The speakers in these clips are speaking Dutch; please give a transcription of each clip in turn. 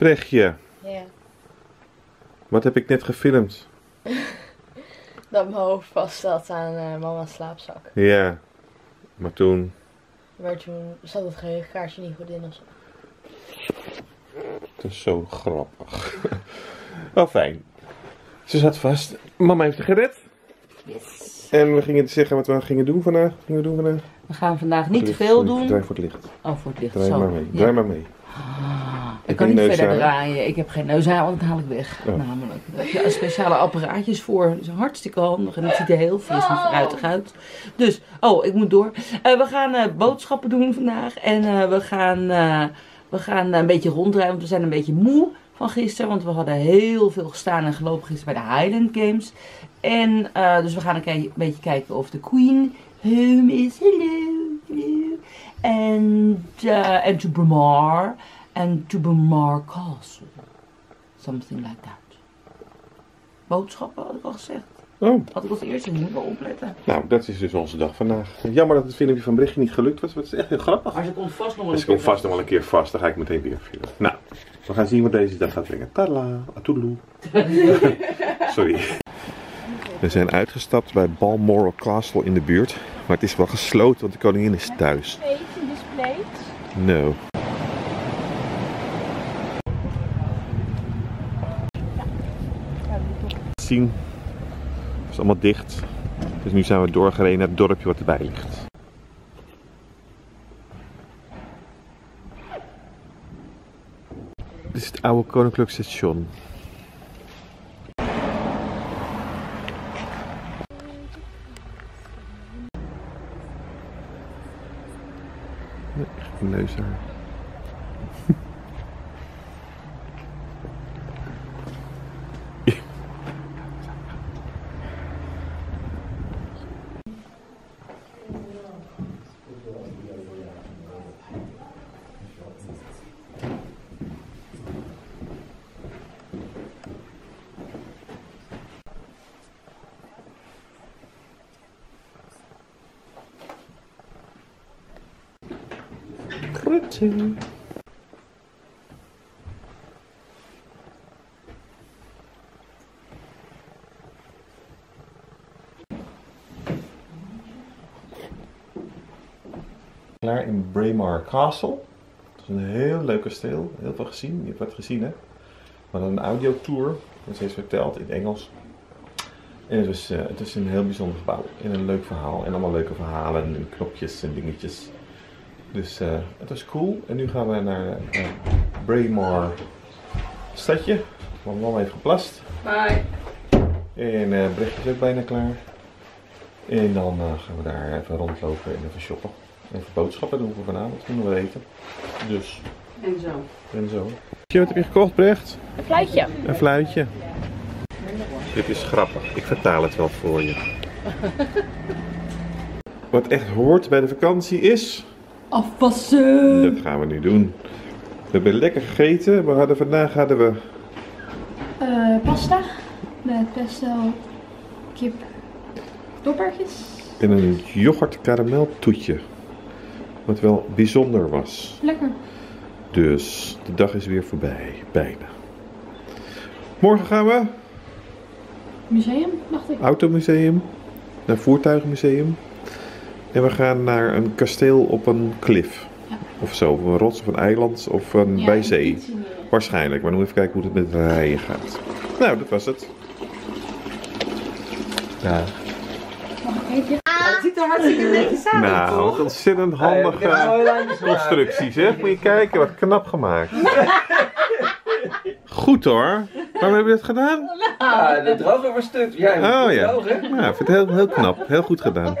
Brechtje, Ja. wat heb ik net gefilmd? Dat mijn hoofd vast zat aan eh, mama's slaapzak. Ja, maar toen... Maar toen zat het geheugenkaartje niet goed in of zo. Het is zo grappig. oh, fijn. Ze zat vast. Mama heeft het gered. Yes. En we gingen zeggen wat we gingen doen vandaag. Wat gingen we doen vandaag? We gaan vandaag niet te veel doen. Draai voor het licht. Oh, voor het licht. Draai Zo. maar mee. Ja. Draai maar mee. Ik kan niet verder draaien. Ik heb geen neushaar, want dat haal ik weg. Namelijk. Daar heb je speciale apparaatjes voor. Dat is hartstikke handig. En het ziet er heel fris en fruitig uit. Dus, oh, ik moet door. Eh, we gaan eh, boodschappen doen vandaag. En eh, we gaan, we gaan een beetje rondrijden. Want we zijn een beetje moe van gisteren. Want we hadden heel veel gestaan en gelopen gisteren bij de Highland Games. En dus we gaan een, een beetje kijken of de Queen home is. Hello, hello. En en to. En to Bramar Castle. Something like that. Boodschappen had ik al gezegd. Oh, Had ik als eerste, ik wel opletten. nou, dat is dus onze dag vandaag. Jammer dat het filmpje van Brechtje niet gelukt was. maar Het is echt heel grappig. Maar ze komt vast nog wel Dus ik kom vast nog wel een keer vast. Dan ga ik meteen weer filmen. Nou, we gaan zien wat deze dag gaat brengen. Tada, atoedeloe. Sorry. We zijn uitgestapt bij Balmoral Castle in de buurt. Maar het is wel gesloten, want de koningin is thuis. displayed. No. Zien. Het is allemaal dicht. Dus nu zijn we doorgereden naar het dorpje wat erbij ligt. Dit is het oude Koninklijk Station. Nee, geen neushaar. Klaar in Braemar Castle. Het is een heel leuk kasteel. Heel veel gezien. Je hebt wat gezien, hè? We hadden een audiotour. Dat is steeds verteld in Engels. En het is, eh, het is een heel bijzonder gebouw. En een leuk verhaal. En allemaal leuke verhalen en knopjes en dingetjes. Dus eh, het was cool. En nu gaan we naar uh, Braemar stadje. Want mama heeft geplast. Bye. En eh Brechtje is ook bijna klaar. En dan eh, gaan we daar even rondlopen en even shoppen. Even boodschappen doen voor vanavond. Kunnen we eten. Dus, En zo. en zo. Wat heb je gekocht, Brecht? Een fluitje. Een fluitje. Dit is grappig. Ik vertaal het wel voor je. Wat echt hoort bij de vakantie is... Afwassen. Dat gaan we nu doen. We hebben lekker gegeten. We hadden, vandaag hadden we Eh, pasta. Met pesto, kip, doppertjes. en een yoghurt karamel toetje. Wat wel bijzonder was. Lekker. Dus de dag is weer voorbij. Bijna. Morgen gaan we Museum, dacht ik. automuseum. Naar voertuigenmuseum. En we gaan naar een kasteel op een klif. Ja. Of zo. Of een rots of een eiland of een Ja, bij zee. Waarschijnlijk. Maar nu even kijken hoe het met het rijden gaat. Nou, dat was het. Ja. Mag ik even? Het ziet er hartstikke netjes uit, Nou, wat ontzettend handige constructies, hè? Moet je kijken, wat knap gemaakt. Goed hoor. Waarom heb je dat gedaan? Ja, de droger stuk. Ja, Oh ja. droog, hè? Ja, ik vind het heel, heel knap. Heel goed gedaan.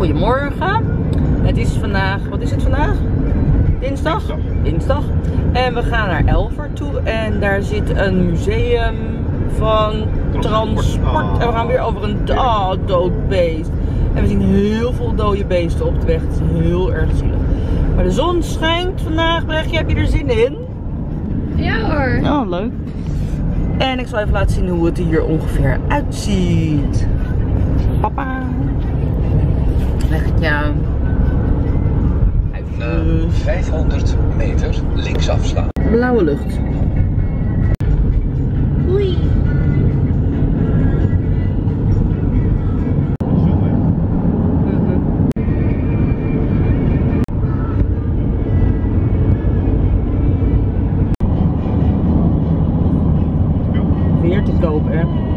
Goedemorgen. Het is vandaag, wat is het vandaag? Dinsdag? Dinsdag. En we gaan naar Elver toe en daar zit een museum van transport. En we gaan weer over een ah, dood beest. En we zien heel veel dode beesten op de weg. Het is heel erg zielig. Maar de zon schijnt vandaag. Brechtje, heb je er zin in? Ja hoor. Oh, leuk. En ik zal even laten zien hoe het er hier ongeveer uitziet. 500 meter linksaf slaan. Blauwe lucht. Oei. Weer te koop, hè?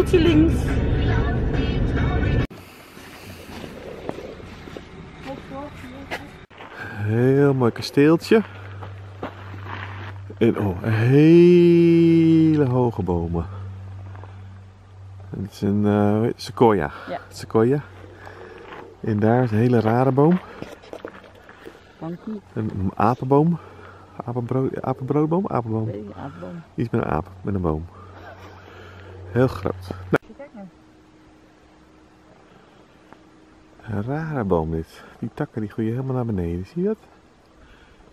Links. Heel mooi kasteeltje. En oh, hele hoge bomen. Het is een eh, sequoia. Ja. Sequoia. En daar is een hele rare boom. Een apenboom. Apenbrood, apenbroodboom? Apenboom. Nee, apenboom. Iets met een aap, met een boom. Heel groot. Een rare boom dit. Die takken die groeien helemaal naar beneden. Zie je dat?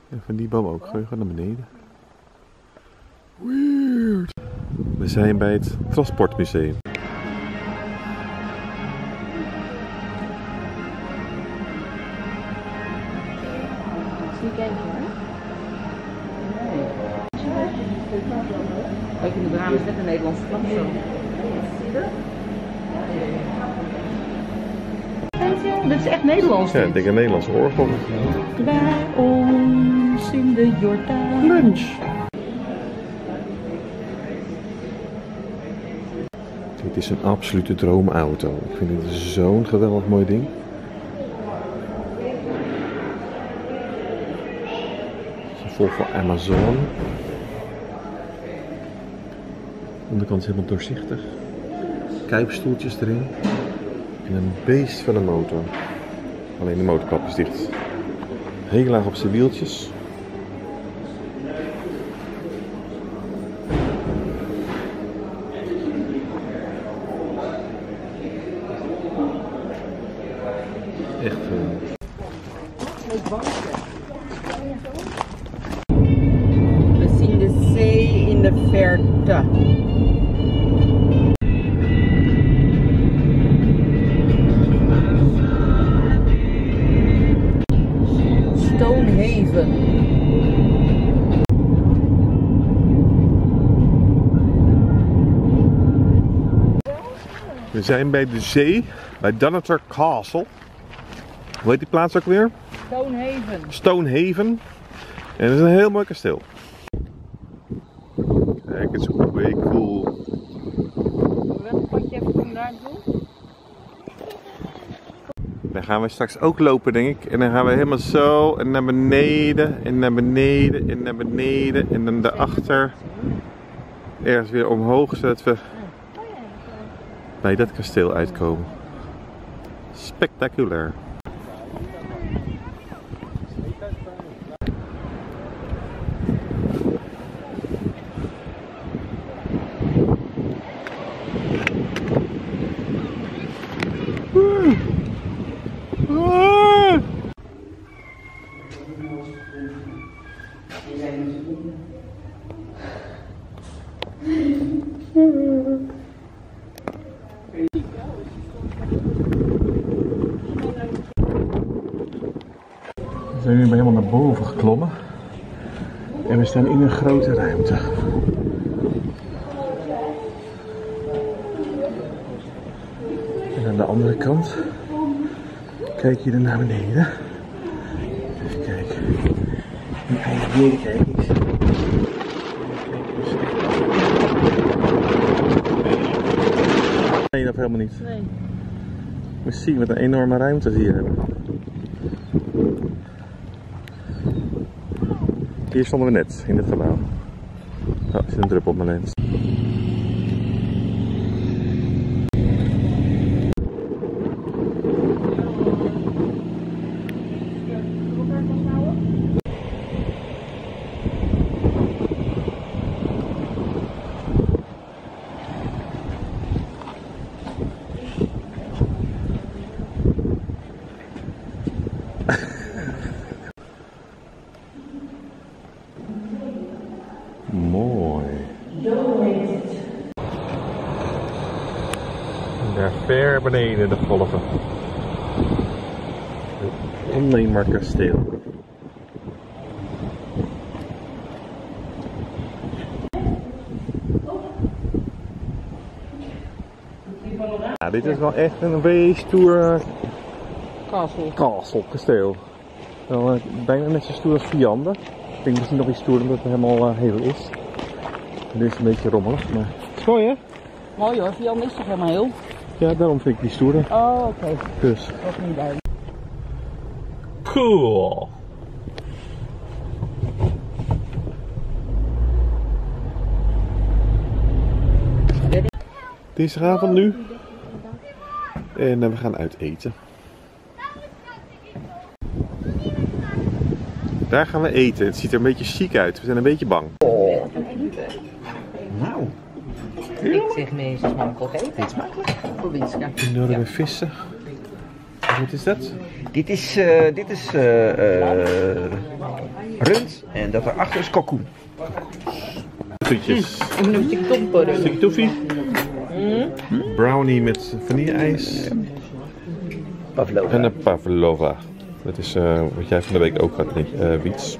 En van die boom ook. Groeien gewoon naar beneden. Weird. We zijn bij het Transportmuseum. Dit is echt Nederlands. Ja, ik dit. denk een Nederlandse orgel. Bij ons in de Jordaan. Lunch. Dit is een absolute droomauto. Ik vind dit zo'n geweldig mooi ding. Het een Volvo Amazon. De onderkant is helemaal doorzichtig. Kuipstoeltjes erin. En een beest van een motor. Alleen de motorkap is dicht. Heel laag op zijn wieltjes. Echt eh, We zien de zee in de verte. We zijn bij de zee, bij Dunneter Castle. Hoe heet die plaats ook weer? Stonehaven. Stonehaven. En het is een heel mooi kasteel. Kijk, het is way cool. Welk padje heb je daar naartoe? Daar gaan we straks ook lopen, denk ik. En dan gaan we helemaal zo en naar beneden en naar beneden en naar beneden. En dan daarachter ergens weer omhoog, zodat we bij dat kasteel uitkomen. Spectaculair. We zijn nu helemaal naar boven geklommen. En we staan in een grote ruimte. En aan de andere kant kijk je er naar beneden. Even kijken. En naar beneden kijken. Ik Nee, nog helemaal niet. Nee. We zien wat een enorme ruimte ze hier hebben. Hier stonden we net, in het gebouw. Oh, er zit een druppel op mijn lens. Mooi. Daar ver beneden de golven. Het onneembaar kasteel. Ja, dit is wel echt een weestoer Castle. castle, kasteel. Wel, eh, bijna net zo stoer als. Ik denk misschien nog iets stoerder omdat het helemaal eh, heel is. Dit is een beetje rommelig, maar het is mooi hè? Mooi hoor, Jan is toch helemaal heel? Ja, daarom vind ik die stoerder. Oh, oké. Dus. Dat is niet duidelijk. Cool. Dinsdagavond nu. En eh, we gaan uit eten. Daar gaan we eten. Het ziet er een beetje chic uit. We zijn een beetje bang. Ik zeg meestal smakelijk eten. Dit smakelijk. Voor Winska. Enorme vissen. Wat is dat? Dit is, eh, dit is eh, eh, rund en dat erachter is kalkoen. Toetjes. Moet een stukje tomporen. Stukje toffee. Brownie met vanille-ijs. Pavlova. En een pavlova. Dat is eh, wat jij van de week ook had, Nick, eh, Wiets.